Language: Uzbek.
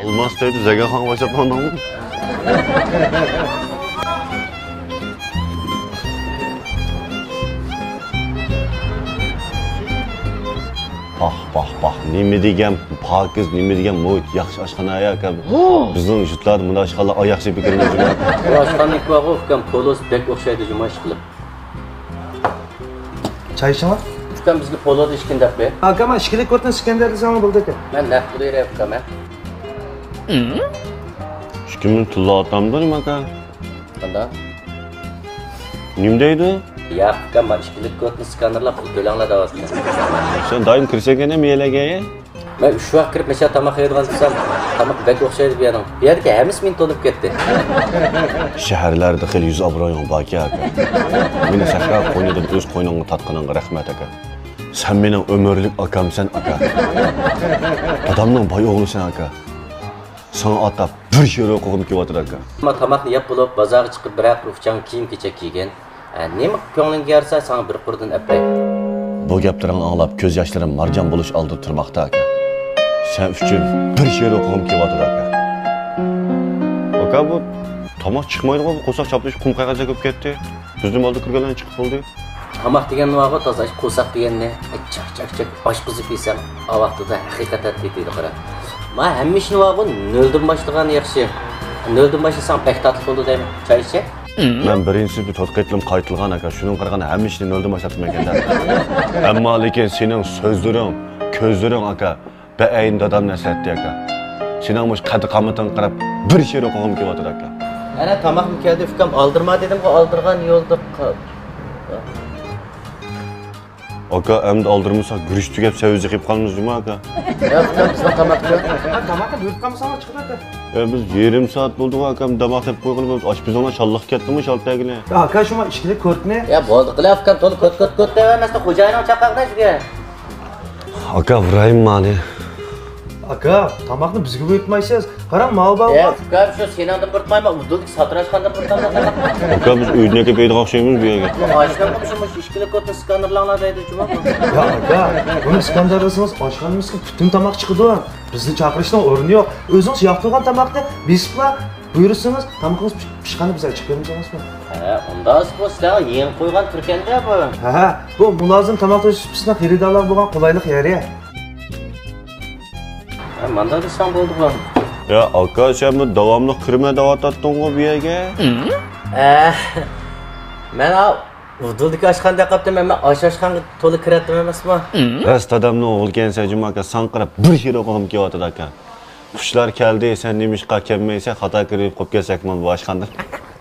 Olmaz tabii Zega Han başlatmadan olur. Bah bah bah nimi diyeceğim pakiz nimi diyeceğim muhit yakşı aşkına ayak bizden jutlar bunda aşkala ayakçı bir kırmızı var. Bu aşkanlık var polos bek okşaydı cuma aşkılım. Çay içen var? Ofkam bizde polo da işkin dap be. Akama işkilik kortun İskenderli zaman bulduk. Ben laf buraya yapkam ha. A Shu kimni tilla otamdir nima deydi? ukam man ishkilik kodni skanerlab pul to'langlar deyapman Sen doim kirsagana miyalagaye. man uch vaqt kirib nasha tomoq yeydigan desam tomoq bek o'xshaydi bu yerning bu yerga hammasi men to'lib ketdi Shaharlarda xil yuz obro'ying baki aka. Meni sakrab qo'ynadim o'z qo'yningga tatqaningga rahmat aka. Sen mening umrlik akamsan aka. Dadamning boy o'g'lisan aka. Sana atab bir she'r o'qig'im kelyapti aka. ammo tomoqni yeb bo'lib bozorga chiqib bir rufchan kiyim kechak kiygan A, nima ko'nglingga yarasa sana bir qurdan apay Bu gaplarni anglab ko'z yoshlarim marjon bo'lish oldida turmoqda aka. Sen uchun bir she'r o'qig'im kelyapti aka. Aka bu tomoq chiqmaydi bu qo'saq chaplish qum qog'ozga ko'p ketdi. Bizning oldi kirganlar chiqib qoldi. tomoq degan nima toza qo'saq deganni chaq chaq chaq oshqizib yesam a vaqtida haqiqatan tetiydi qara ma hamma ishni vaqo noldan boshlagan yaxshi noldan boshlasang pek tatli bo'ldi deyman choy ichak Men birinchi bir tadqiqotlim qaytilgan aka. Shuning qaraganda hamma ishni noldan boshlab ekanda. Ammo lekin sening so'zlaring, ko'zlaring aka, baayin dadam nasatdi aka. Sening mush qad qamatin qarab bir she'r o'qig'im kelyapti aka. ana tomoq keldi ukam oldirma dedim oldirgan yo'lda Aga hem de aldırmışsak görüştük hep sevecek hep kalmış değil mi aga? Ya sen bizden yok. Ha kamak yok, yurtkamı sana çıkın aga. Ya biz yarım saat bulduk aga hem damak hep koyulmuş. Aç biz ona şallak kettim mi şaltaya gile. Ya aga şuma işkili kört ne? Ya bozdu kılaf kent oğlum kört kört kört dememezse kocayla çakak ne şu ya? Aga vurayım mani. aka тамақты бізге бұйыртмайсыз қара мал бағып е тұкәп шо сен адам бұйыртмай ма ұдыл сатыраш ашқанда бұйыртамын тұка біз үйіне келіп үйді қақшаймыз бұл жерге ашқан қылмышы мұш ішкілік көтін скандерлаңа дейді жұма ага, бұны скандерласаңыз ашқанымызға бүтін тамақ бізді шақырыштың орны жоқ өзіңіз яқтырған тамақты бесіпла buyursangiz tamog'ingiz онда bu sizlarga қойған qo'ygan ә бұл Manda desam bo'ldi bu Ya aka sen bu davomli kirma davotatding-ku bu yerga. Eh, man a uduldik oshxonada qolibdim man osh oshxonga to'la kiratdim emasmi Rast dadamni o'g'li kelsa juma aka sanqirab bir she'r o'qig'im kelyapti aka. Qushlar keldi, sen nima ishqa kelmaysan, xato kirib qolib bu oshxonda.